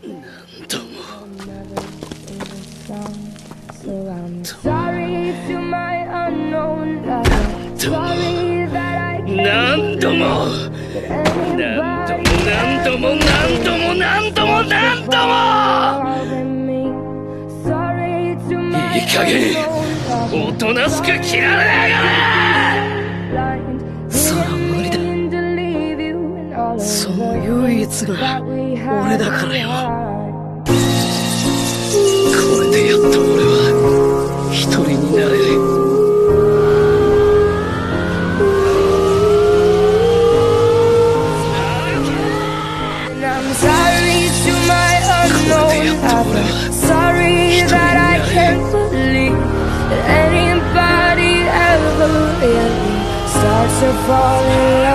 何度も。何度も。何度も。何度も。何度も。何度も。いい加減おとなしく切られやがれそれ無理だそん唯一が俺だからよ.これでやっと俺は一人になれる starts to fall in love.